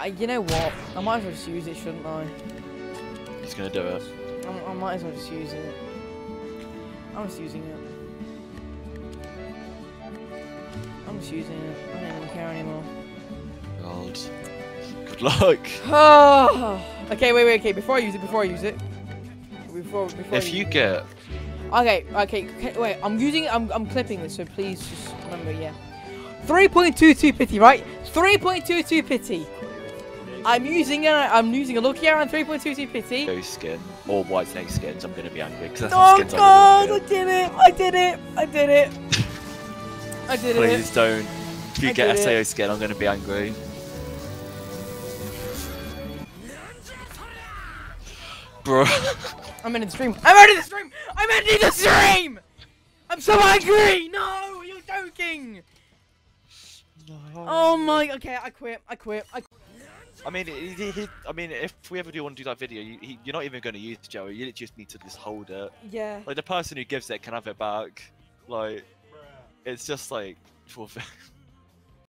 I, you know what? I might as well just use it, shouldn't I? He's gonna do it. I, I might as well just use it. I'm just using it. I'm just using it. I don't even care anymore. God. Good luck. okay, wait, wait, okay. Before I use it, before I use it, before before. I If you get Okay, okay, okay, wait. I'm using. I'm I'm clipping this, so please just remember. Yeah. 3.22 pity, right? 3.22 pity. I'm using a. I'm using a Lucky Arrow on 3.22 pity. Ghost skin or Whitesnake skins, I'm gonna be angry because that's Oh the skins God! I'm I did it! I did it! I did it! I did do. it! Please don't. If you I get did SAO it. skin, I'm gonna be angry. Bro. I'm ending the stream. I'm ending the stream. I'm ending the stream. I'm so angry. No, you're joking. Oh my. Okay, I quit. I quit. I. Quit. I mean, he, he, I mean, if we ever do want to do that video, you, he, you're not even going to use Joey. You just need to just hold it. Yeah. Like the person who gives it can have it back. Like, it's just like.